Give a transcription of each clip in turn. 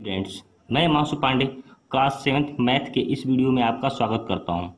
Students मैं मासु Pandey class seventh math के इस वीडियो में आपका स्वागत करता हूँ।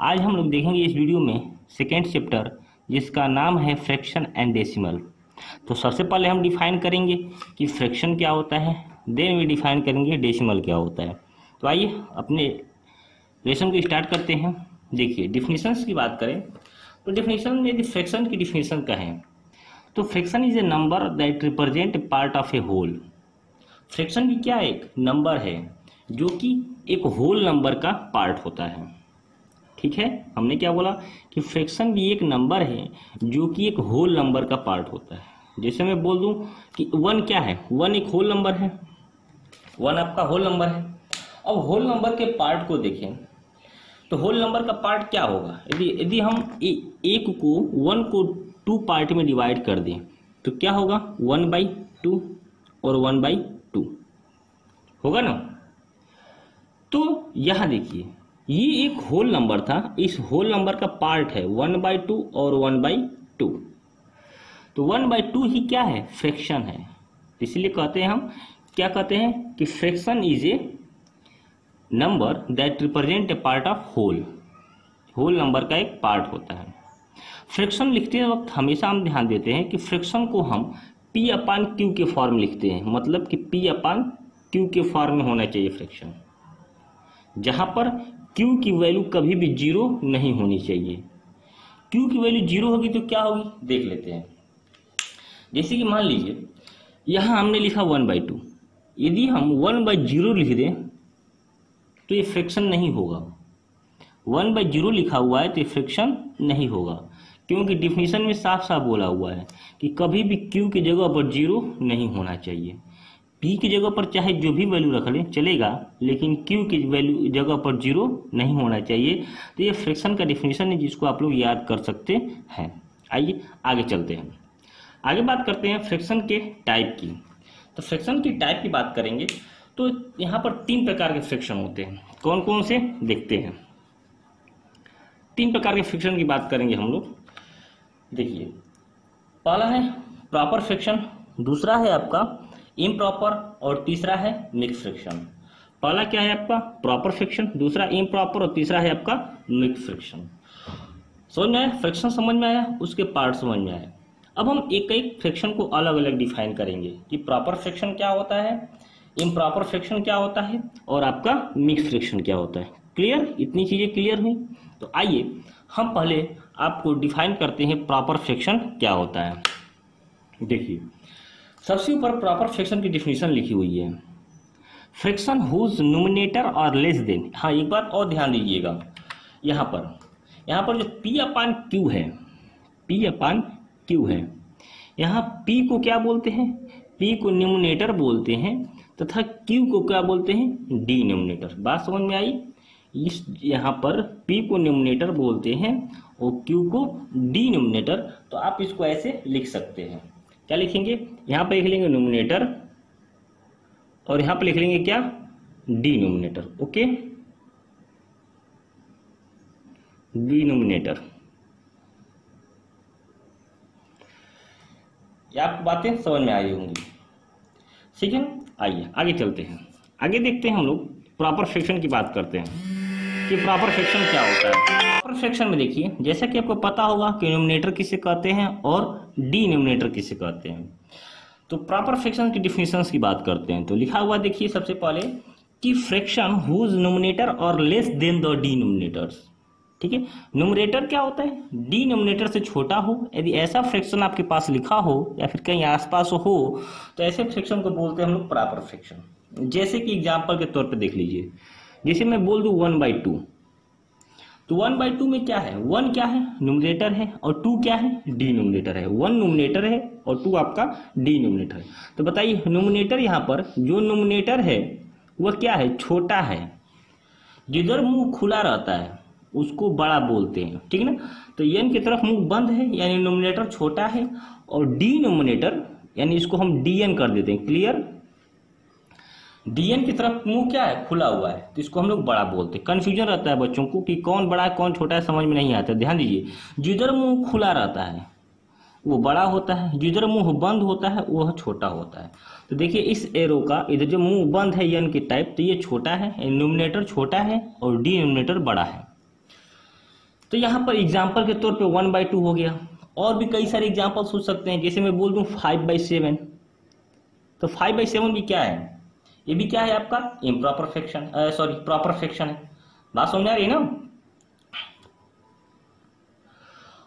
आज हम लोग देखेंगे इस वीडियो में सेकेंड चैप्टर जिसका नाम है फ्रैक्शन एंड डेसिमल तो सबसे पहले हम डिफाइन करेंगे कि फ्रैक्शन क्या होता है देन वी डिफाइन करेंगे डेसिमल क्या होता है। तो आइए अपने लेसन को स्टार्ट करते हैं। देखिए डिफिनीशंस की बात करें तो डिफिनीशन में यदि फ्रैक्शन की डिफिनीशन कहें तो fraction is a number that represent part of a whole fraction भी क्या एक नंबर है जो कि एक होल नंबर का पार्ट होता है। ठीक है? हमने क्या बोला कि फ्रैक्शन भी एक नंबर है जो कि एक होल नंबर का पार्ट होता है। जैसे मैं बोल दूँ कि वन क्या है? वन एक होल नंबर है। वन आपका होल नंबर है। अब होल नंबर के पार्ट को देखें। तो होल नंबर का पार्ट क्या होगा? यदि यदि हम ए, एक को वन को टू पार्ट में डिवाइड कर दें तो क्या होगा? वन बाई टू और वन बाई होगा ना? तो यहाँ देखिए, ये एक होल नंबर था। इस होल नंबर का पार्ट है वन बाई टू और वन बाई टू तो वन बाई टू ही क्या है? फ्रैक्शन है। इसलिए कहते हैं हम, क्या कहते हैं कि fraction is a number that represent a part of whole whole number का एक पार्ट होता है। फ्रैक्शन लिखते वक्त हमेशा हम ध्यान देते हैं कि फ्रैक्शन को हम पी अपान क्यू के फॉर्म लिखते हैं। मतलब कि पी अपान क्यू के फॉर्म में होना चाहिए फ्रैक्शन जहाँ पर क्यू की वैल्यू कभी भी ज़ीरो नहीं होनी चाहिए। क्यू की वैल्यू ज़ीरो होगी तो क्या होगी? देख लेते हैं। जैसे कि मान लीजिए, यहाँ हमने लिखा वन बाई टू यदि हम वन बाई ज़ीरो लिख दें तो ये फ्रैक्शन नहीं होगा। वन बाई ज़ीरो लिखा हुआ है तो ये फ्रैक्शन नहीं होगा। क्योंकि डिफिनीशन में साफ़ साफ़ बोला हुआ है कि कभी भी क्यू की जगह पर ज़ीरो नहीं होना चाहिए। पी की जगह पर चाहे जो भी वैल्यू रख लें, चलेगा, लेकिन क्यू की वैल्यू जगह पर ज़ीरो नहीं होना चाहिए। तो ये फ्रैक्शन का डिफिनेशन है जिसको आप लोग याद कर सकते हैं। आइए, आगे चलते हैं। आगे बात करते हैं फ्रैक्शन के टाइप की। तो फ्रैक्शन की टाइप की बात करेंगे तो यहाँ पर तीन प्रकार के फ्रैक्शन होते हैं। कौन कौन से? देखते हैं। तीन प्रकार के फ्रैक्शन की बात करेंगे हम लोग। देखिए, पहला है प्रॉपर फ्रैक्शन दूसरा है आपका इम्प्रॉपर और तीसरा है मिक्स फ्रैक्शन पहला क्या है आपका? प्रॉपर फ्रैक्शन दूसरा इम्प्रॉपर और तीसरा है आपका मिक्स फ्रैक्शन समझ में आया फ्रैक्शन समझ में आया? उसके पार्ट समझ में आया। अब हम एक एक फ्रैक्शन को अलग अलग डिफाइन करेंगे कि प्रॉपर फ्रिक्शन क्या होता है इम्प्रॉपर फ्रिक्शन क्या होता है और आपका मिक्स फ्रिक्शन क्या होता है। क्लियर इतनी चीज़ें क्लियर हुई? तो आइए, हम पहले आपको डिफाइन करते हैं प्रॉपर फ्रिक्शन क्या होता है। देखिए सबसे ऊपर प्रॉपर फ्रैक्शन की डिफिनीशन लिखी हुई है। फ्रैक्शन हुज नोमिनेटर और लेस देन हाँ एक बात और ध्यान दीजिएगा। यहाँ पर यहाँ पर जो पी अपान क्यू है पी अपान क्यू है। यहाँ पी को क्या बोलते हैं? पी को न्यूमिनेटर बोलते हैं, तथा क्यू को क्या बोलते हैं? डी न्यूमिनेटर बात समझ में आई? इस, यहाँ पर P को न्यूमिनेटर बोलते हैं और Q को डी न्यूमिनेटर तो आप इसको ऐसे लिख सकते हैं। क्या लिखेंगे? यहाँ पर लिख लेंगे नोमिनेटर और यहाँ पर लिख लेंगे क्या? Denominator okay denominator ये आपको बातें समझ में आई होंगी। ठीक है? आइए, आगे चलते हैं। आगे देखते हैं हम लोग प्रॉपर फ्रैक्शन की बात करते हैं। कि प्रॉपर फ्रैक्शन क्या होता है? प्रॉपर फ्रैक्शन में देखिए, जैसा कि आपको पता होगा कि न्यूमिनेटर किसे कहते हैं और डी न्यूमिनेटर किसे कहते हैं। तो प्रॉपर फ्रैक्शन की डिफिनेशंस की बात करते हैं। तो लिखा हुआ देखिए सबसे पहले कि फ्रैक्शन हुज नोमिनेटर और less than the D nominators ठीक है? न्यूमरेटर क्या होता है? डी नोमिनेटर से छोटा हो। यदि ऐसा फ्रैक्शन आपके पास लिखा हो या फिर कहीं आसपास हो तो ऐसे फ्रैक्शन को बोलते हैं हम लोग प्रॉपर फ्रैक्शन जैसे कि एग्ज़ाम्पल के तौर पर देख लीजिए। जैसे मैं बोल दूँ वन बाई टू तो वन बाई टू में क्या है? वन क्या है? नोमिनेटर है और टू क्या है? डी न्यूमिनेटर है। वन नोमिनेटर है और टू आपका डी नोमिनेटर है। तो बताइए नोमिनेटर यहाँ पर जो नोमिनेटर है, वह क्या है? छोटा है। जिधर मुँह खुला रहता है, उसको बड़ा बोलते हैं। ठीक ना? तो एन की तरफ़ मुँह बंद है, यानी नोमिनेटर छोटा है और डी नोमिनेटर यानी इसको हम डी एन कर देते हैं। क्लियर डीएन की तरफ़ मुँह क्या है? खुला हुआ है। तो इसको हम लोग बड़ा बोलते हैं। कन्फ्यूज़न रहता है बच्चों को कि कौन बड़ा है कौन छोटा है, समझ में नहीं आता। ध्यान दीजिए, जिधर मुँह खुला रहता है, वो बड़ा होता है। जिधर मुँह बंद होता है, वह छोटा होता है। तो देखिए, इस एरो का, इधर जो मुँह बंद है, यन की टाइप तो ये छोटा है नोमिनेटर छोटा है और डिनोमिनेटर बड़ा है। तो यहाँ पर एग्ज़ाम्पल के तौर पे वन बाई टू हो गया। और भी कई सारे एग्ज़ाम्पल सोच सकते हैं। जैसे मैं बोल दूँ फाइव बाई सेवन तो फाइव बाई सेवन भी क्या है? ये भी क्या है आपका? Improper fraction sorry proper fraction है। बात समझ आ रही है ना?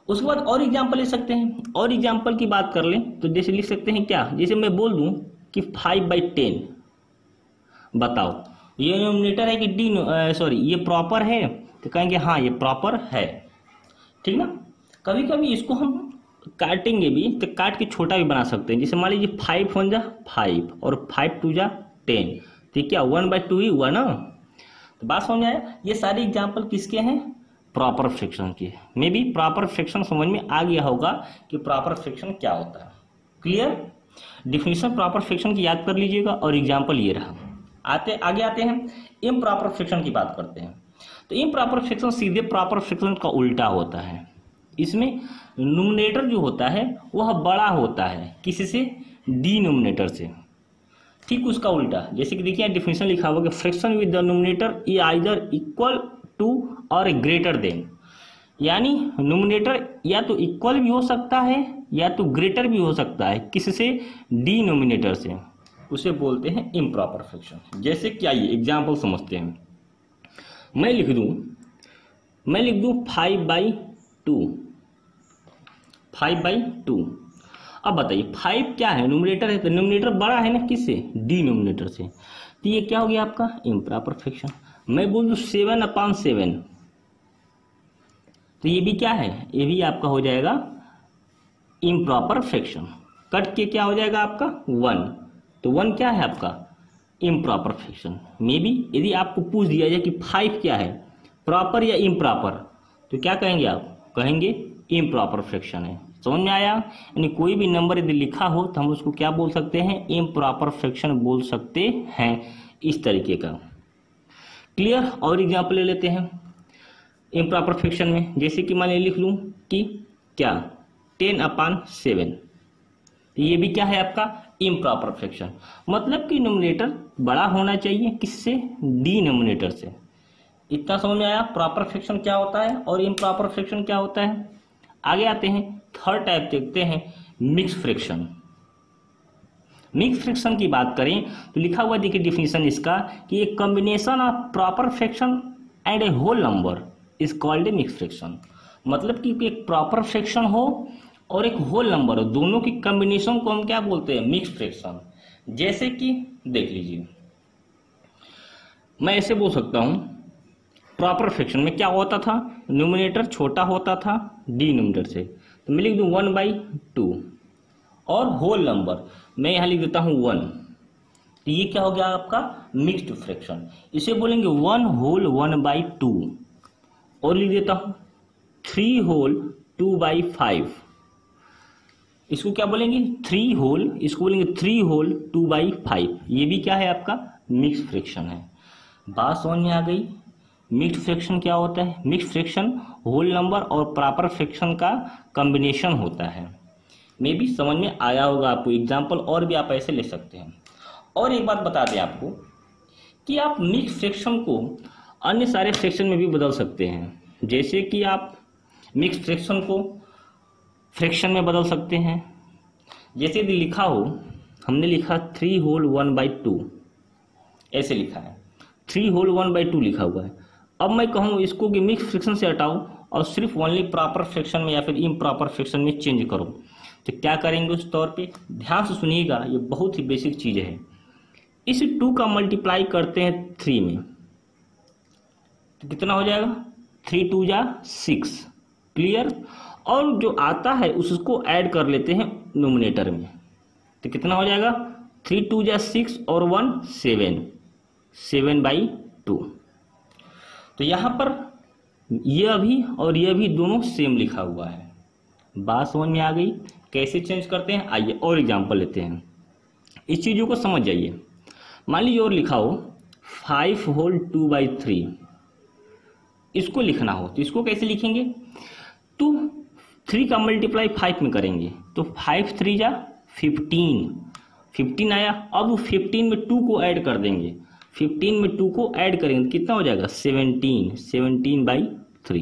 उसके बाद और एग्ज़ाम्पल ले सकते हैं। और एग्ज़ाम्पल की बात कर लें तो जैसे लिख सकते हैं क्या? जैसे मैं बोल दूँ कि फाइव बाई टेन बताओ। ये नोमिनेटर है कि डी सॉरी ये प्रॉपर है? तो कहेंगे हाँ ये प्रॉपर है। ठीक ना? कभी कभी इसको हम काटेंगे भी तो काट के छोटा भी बना सकते हैं। जैसे मान लीजिए फाइव वन जा फाइव और फाइव टू जा टेन। ठीक है वन बाई टू ही हुआ ना? तो बात समझ आया? ये सारे एग्ज़ाम्पल किसके हैं? प्रॉपर फ्रिक्शन के। मे बी प्रॉपर फ्रिक्शन समझ में आ गया होगा कि प्रॉपर फ्रिक्शन क्या होता है। क्लियर डिफिनेशन प्रॉपर फ्रिक्शन की याद कर लीजिएगा और एग्ज़ाम्पल ये रहा। आते, आगे आते हैं। इम प्रॉपर फ्रिक्शन की बात करते हैं। तो इम प्रॉपर फ्रिक्शन सीधे प्रॉपर फ्रिक्शन का उल्टा होता है। इसमें नोमिनेटर जो होता है, वह बड़ा होता है। किसी से? डिनोमिनेटर से। ठीक उसका उल्टा। जैसे कि देखिए डिफिनेशन लिखा हुआ कि fraction with numerator is either equal to और ग्रेटर देन यानी नोमिनेटर या तो इक्वल भी हो सकता है, या तो ग्रेटर भी हो सकता है। किससे? डिनोमिनेटर से। उसे बोलते हैं इम्प्रॉपर फ्रिक्शन जैसे क्या ये एग्ज़ाम्पल समझते हैं। मैं लिख दूँ, मैं लिख दूँ five by two five by two अब बताइए फाइव क्या है? नोमिनेटर है तो नोमिनेटर बड़ा है ना किससे? डी नोमिनेटर से। तो ये क्या हो गया आपका? इम्प्रॉपर फ्रिक्शन मैं बोल दू सेवन अपॉन सेवन तो ये भी क्या है? ये भी आपका हो जाएगा इम्प्रॉपर फ्रिक्शन कट के क्या हो जाएगा आपका? वन तो वन क्या है आपका? इम्प्रॉपर फ्रिक्शन मे बी यदि आपको पूछ दिया जाए कि फाइव क्या है? प्रॉपर या इम्प्रॉपर तो क्या कहेंगे आप? कहेंगे इम्प्रॉपर फ्रिक्शन है। समझ में आया? यानी कोई भी नंबर यदि लिखा हो तो हम उसको क्या बोल सकते हैं? इम्प्रॉपर फ्रिक्शन बोल सकते हैं इस तरीके का। क्लियर और एग्ज़ाम्पल ले लेते हैं। इम्प्रॉपर फ्रिक्शन में जैसे कि मान लिख लूँ कि क्या? टेन अपान सेवन ये भी क्या है आपका? इम्प्रॉपर फ्रिक्शन मतलब कि नोमिनेटर बड़ा होना चाहिए किससे? डी नोमिनेटर से। इतना समझ में आया? प्रॉपर फ्रिक्शन क्या होता है? और इम्प्रॉपर फ्रिक्शन क्या होता है? आगे आते हैं। थर्ड टाइप देखते हैं मिक्स फ्रिक्शन मिक्स फ्रिक्शन की बात करें तो लिखा हुआ देखिए डिफिनेशन इसका, कि एक combination of proper fraction and a whole number is called a mix fraction मतलब कि एक प्रॉपर फ्रिक्शन हो और एक होल नंबर हो, दोनों की कॉम्बिनेशन को हम क्या बोलते हैं? मिक्स फ्रिक्शन जैसे कि, देख लीजिए। मैं ऐसे बोल सकता हूँ प्रॉपर फ्रिक्शन में क्या होता था? न्यूमिनेटर छोटा होता था डिनोमिनेटर से। तो मैं लिख दूँ वन बाई टू। और होल नंबर मैं यहाँ लिख देता हूँ वन। तो ये क्या हो गया आपका? मिक्स्ड फ्रैक्शन इसे बोलेंगे one whole one by two और लिख देता हूँ three whole two by five इसको क्या बोलेंगे? थ्री होल इसको बोलेंगे three whole two by five ये भी क्या है आपका? मिक्स फ्रैक्शन है। बात समझ में आ गई? मिक्स फ्रैक्शन क्या होता है? मिक्स फ्रैक्शन, होल नंबर और प्रॉपर फ्रैक्शन का कॉम्बिनेशन होता है। मे भी समझ में आया होगा आपको एग्ज़ाम्पल और भी आप ऐसे ले सकते हैं। और एक बात बता दें आपको कि आप मिक्स फ्रैक्शन को अन्य सारे फ्रैक्शन में भी बदल सकते हैं। जैसे कि आप मिक्स फ्रैक्शन को फ्रैक्शन में बदल सकते हैं। जैसे यदि लिखा हो, हमने लिखा three whole one by two ऐसे लिखा है। Three whole one by two लिखा हुआ है। अब मैं कहूँ, इसको कि मिक्स फ्रिक्शन से हटाओ और सिर्फ़ ओनली प्रॉपर फ्रिक्शन में या फिर इम प्रॉपर फ्रिक्शन में चेंज करो। तो क्या करेंगे उस तौर पे? ध्यान से सुनिएगा, ये बहुत ही बेसिक चीज़ है। इस टू का मल्टीप्लाई करते हैं थ्री में। तो कितना हो जाएगा? थ्री टू या सिक्स क्लियर और जो आता है, उसको ऐड कर लेते हैं नोमिनेटर में। तो कितना हो जाएगा? थ्री टू या सिक्स और one seven seven by two तो यहाँ पर यह भी और यह भी दोनों सेम लिखा हुआ है। बात समझ में आ गई? कैसे चेंज करते हैं? आइए और एग्जांपल लेते हैं। इस चीज़ों को समझ जाइए। मान लीजिए और लिखा हो five whole two by three इसको लिखना हो तो इसको कैसे लिखेंगे? तो थ्री का मल्टीप्लाई फाइव में करेंगे। तो फाइव थ्री जा फिफ्टीन फिफ्टीन आया। अब फिफ्टीन में टू को ऐड कर देंगे। फिफ्टीन में टू को ऐड करेंगे तो कितना हो जाएगा? Seventeen seventeen by three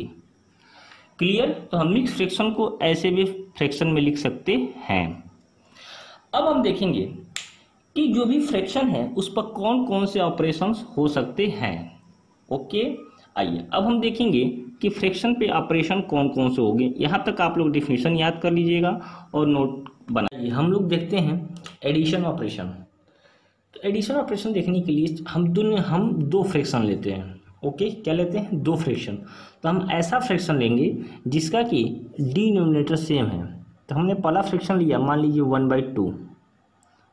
clear तो हम मिक्स फ्रैक्शन को ऐसे भी फ्रैक्शन में लिख सकते हैं। अब हम देखेंगे कि जो भी फ्रैक्शन है, उस पर कौन कौन से ऑपरेशंस हो सकते हैं। ओके? आइए, अब हम देखेंगे कि फ्रैक्शन पे ऑपरेशन कौन कौन से होंगे यहाँ तक आप लोग डिफिनेशन याद कर लीजिएगा और नोट बनाइए। हम लोग देखते हैं एडिशन ऑपरेशन तो एडिशन ऑपरेशन देखने के लिए हम दोनों हम दो फ्रैक्शन लेते हैं ओके क्या लेते हैं? दो फ्रैक्शन तो हम ऐसा फ्रैक्शन लेंगे जिसका कि डिनोमिनेटर सेम है। तो हमने पहला फ्रैक्शन लिया, मान लीजिए वन बाई टू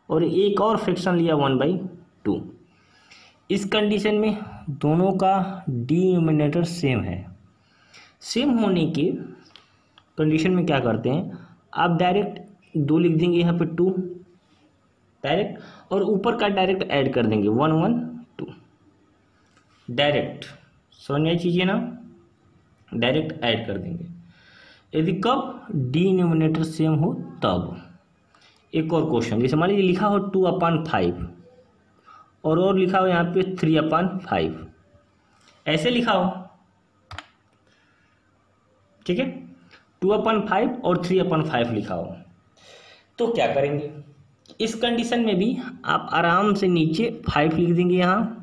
और एक और फ्रैक्शन लिया वन बाई टू इस कंडीशन में दोनों का डिनोमिनेटर सेम है। सेम होने के कंडीशन में क्या करते हैं? आप डायरेक्ट दो लिख देंगे यहाँ पे टू डायरेक्ट और ऊपर का डायरेक्ट ऐड कर देंगे। One one, two. डायरेक्ट। समझ में चीज़ें ना, डायरेक्ट ऐड कर देंगे। यदि कब? डिनोमिनेटर सेम हो तब। एक और क्वेश्चन, जैसे मान लीजिए लिखा हो टू अपान फाइव, और और लिखा हो यहाँ पे थ्री अपान फाइव। ऐसे लिखा हो। ठीक है? टू अपन फाइव और थ्री अपन फाइव लिखा हो। तो क्या करेंगे? इस कंडीशन में भी आप आराम से नीचे फाइव लिख देंगे यहाँ।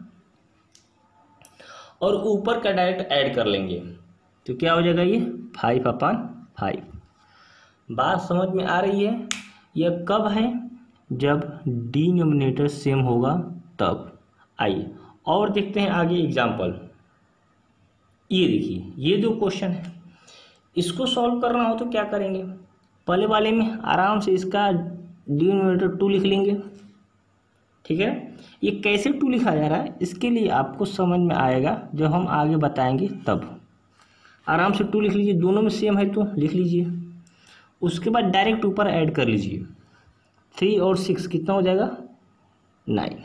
और ऊपर का डायरेक्ट ऐड कर लेंगे। तो क्या हो जाएगा ये? फाइव अपन फाइव बात समझ में आ रही है? यह कब है? जब डिनोमिनेटर सेम होगा तब। आइए, और देखते हैं आगे एग्ज़ाम्पल ये देखिए, ये दो क्वेश्चन है। इसको सॉल्व करना हो तो क्या करेंगे? पहले वाले में आराम से इसका डिनोमिनेटर टू लिख लेंगे। ठीक है? ये कैसे टू लिखा जा रहा है? इसके लिए आपको समझ में आएगा जब हम आगे बताएँगे तब। आराम से टू लिख लीजिए। दोनों में सेम है तो लिख लीजिए। उसके बाद डायरेक्ट ऊपर ऐड कर लीजिए। थ्री और सिक्स कितना हो जाएगा? Nine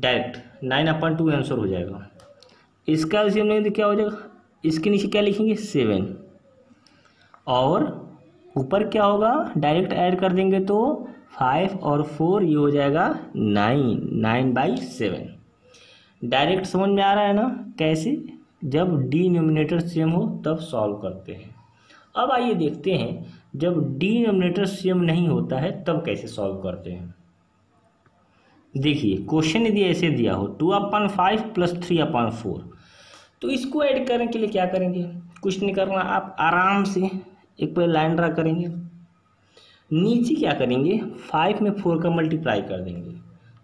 direct nine upon two answer हो जाएगा। इसका एल्सियम लेंगे तो क्या हो जाएगा? इसके नीचे क्या लिखेंगे? सेवन और ऊपर क्या होगा? डायरेक्ट ऐड कर देंगे तो फाइव और फोर ये हो जाएगा nine nine by seven direct समझ में आ रहा है ना? कैसे? जब डी डिनोमिनेटर सेम हो, तब सॉल्व करते हैं। अब आइए देखते हैं, जब डी डिनोमिनेटर सेम नहीं होता है, तब कैसे सॉल्व करते हैं? देखिए क्वेश्चन यदि ऐसे दिया हो two upon five plus three upon four तो इसको ऐड करने के लिए क्या करेंगे? कुछ नहीं करना, आप आराम से एक पहले लाइन ड्रा करेंगे। नीचे क्या करेंगे? फाइव में फोर का मल्टीप्लाई कर देंगे।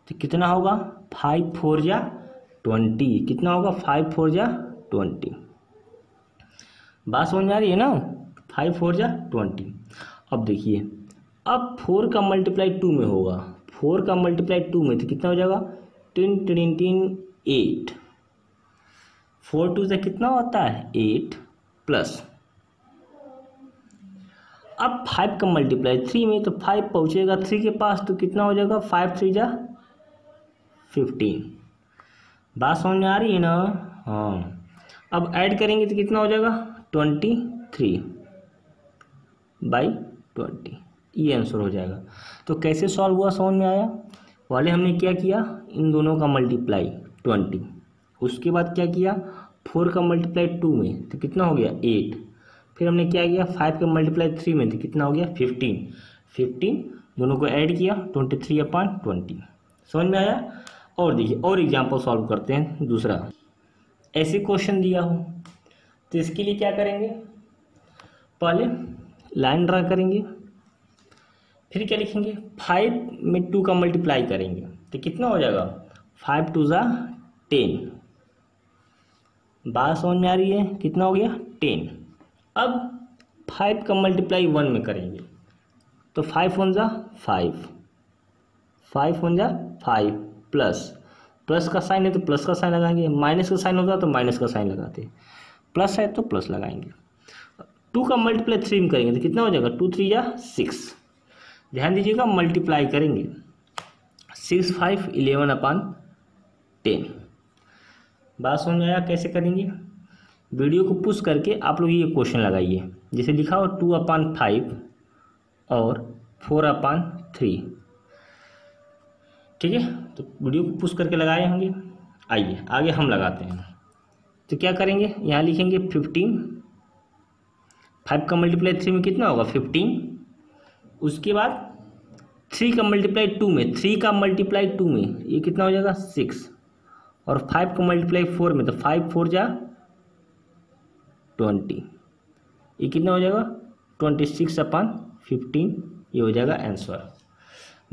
तो कितना होगा? फाइव फोर या ट्वेंटी कितना होगा? फाइव फोर या ट्वेंटी बात समझ आ रही है ना? फाइव फोर या ट्वेंटी अब देखिए, अब फोर का मल्टीप्लाई टू में होगा। फोर का मल्टीप्लाई टू में तो कितना हो जाएगा? Ten ten eight four two से कितना होता है? एट प्लस अब फाइव का मल्टीप्लाई थ्री में तो फाइव पहुंचेगा थ्री के पास तो कितना हो जाएगा? फाइव थ्री जा फिफ्टीन बात समझ में आ रही है ना? हाँ। अब ऐड करेंगे तो कितना हो जाएगा? ट्वेंटी थ्री बाई ट्वेंटी ये आंसर हो जाएगा। तो कैसे सॉल्व हुआ समझ में आया? वाले हमने क्या किया? इन दोनों का मल्टीप्लाई ट्वेंटी उसके बाद क्या किया? फोर का मल्टीप्लाई टू में। तो कितना हो गया? एट फिर हमने क्या किया? फाइव का मल्टीप्लाई थ्री में तो कितना हो गया? फिफ्टीन फिफ्टीन दोनों को ऐड किया ट्वेंटी थ्री अपॉन ट्वेंटी समझ में आया? और देखिए, और एग्ज़ाम्पल सॉल्व करते हैं, दूसरा। ऐसे क्वेश्चन दिया हो। तो इसके लिए क्या करेंगे? पहले लाइन ड्रा करेंगे। फिर क्या लिखेंगे? फाइव में टू का मल्टीप्लाई करेंगे। तो कितना हो जाएगा? फाइव टू ज़ा टेन बात समझ में आ रही है? कितना हो गया? टेन अब फाइव का मल्टीप्लाई वन में करेंगे। तो फाइव वन ज़ा फाइव फाइव वन ज़ा फाइव प्लस प्लस का साइन है तो प्लस का साइन लगाएँगे। माइनस का साइन होता तो माइनस का साइन लगाते प्लस है तो प्लस लगाएँगे। टू का मल्टीप्लाई थ्री में करेंगे तो कितना हो जाएगा? टू थ्री या सिक्स ध्यान दीजिएगा मल्टीप्लाई करेंगे। Six five eleven upon ten बात समझ में आया? कैसे करेंगे? वीडियो को पुश करके आप लोग ये क्वेश्चन लगाइए। जैसे लिखा हो टू अपान फाइव और फोर अपान थ्री। ठीक है? तो वीडियो को पुश करके लगाए होंगे। आइए, आगे हम लगाते हैं। तो क्या करेंगे? यहाँ लिखेंगे फिफ्टीन फाइव का मल्टीप्लाई थ्री में कितना होगा? फिफ्टीन उसके बाद थ्री का मल्टीप्लाई टू में थ्री का मल्टीप्लाई टू में, ये कितना हो जाएगा? सिक्स और फाइव का मल्टीप्लाई फोर में तो फाइव फोर जा ट्वेंटी। ये कितना हो जाएगा? ट्वेंटी सिक्स अपन फिफ्टीन, ये हो जाएगा आंसर।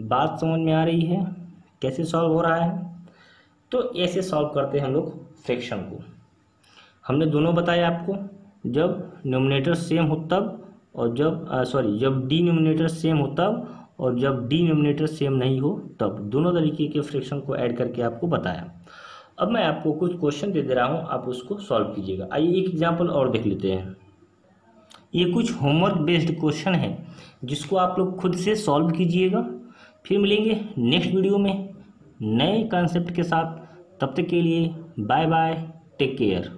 बात समझ में आ रही है? कैसे सॉल्व हो रहा है? तो ऐसे सॉल्व करते हैं हम लोग फ्रैक्शन को। हमने दोनों बताया आपको, जब नोमिनेटर सेम हो तब और जब सॉरी जब डी नोमिनेटर सेम हो तब और जब डी नोमिनेटर सेम नहीं हो तब। दोनों तरीके के फ्रैक्शन को ऐड करके आपको बताया। अब मैं आपको कुछ क्वेश्चन दे दे रहा हूँ, आप उसको सॉल्व कीजिएगा। आइए एक एग्ज़ाम्पल और देख लेते हैं। ये कुछ होमवर्क बेस्ड क्वेश्चन है, जिसको आप लोग खुद से सॉल्व कीजिएगा। फिर मिलेंगे नेक्स्ट वीडियो में नए कॉन्सेप्ट के साथ। तब तक के लिए बाय बाय टेक केयर